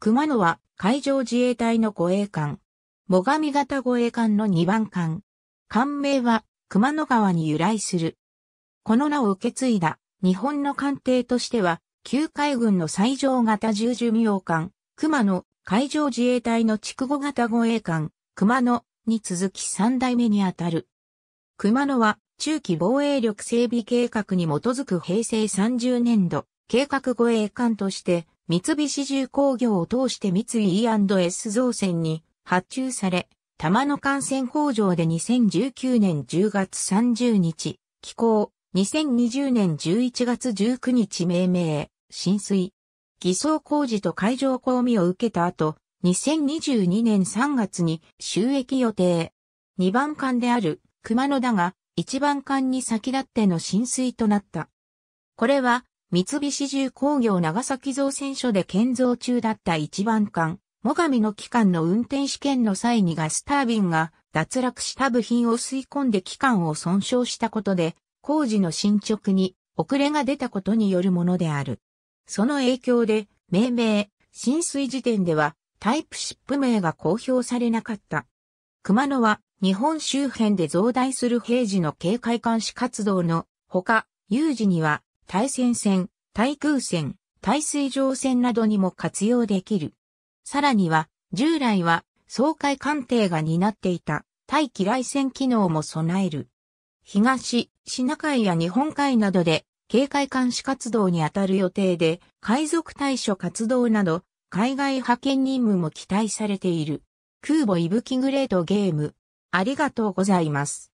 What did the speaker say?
熊野は海上自衛隊の護衛艦。最上型護衛艦の2番艦。艦名は熊野川に由来する。この名を受け継いだ日本の艦艇としては、旧海軍の最上型重寿命艦、熊野、海上自衛隊の筑後型護衛艦、熊野に続き3代目にあたる。熊野は中期防衛力整備計画に基づく平成30年度計画護衛艦として三菱重工業を通して三井 E&S 造船に発注され、玉野艦船工場で2019年10月30日、寄港、2020年11月19日命名、浸水。偽装工事と海上公務を受けた後、2022年3月に収益予定。2番艦である熊野だが、1番艦に先立っての浸水となった。これは、三菱重工業長崎造船所で建造中だった1番艦、最上の機関の運転試験の際にガスタービンが脱落した部品を吸い込んで機関を損傷したことで、工事の進捗に遅れが出たことによるものである。その影響で、命名、浸水時点ではタイプシップ名が公表されなかった。熊野は日本周辺で増大する平時の警戒監視活動のほか、有事には対戦船、対空船、対水上船などにも活用できる。さらには、従来は総会艦艇が担っていた対機雷戦機能も備える。東、シナ海や日本海などで警戒監視活動に当たる予定で、海賊対処活動など、海外派遣任務も期待されている。空母イブキグレートゲーム。ありがとうございます。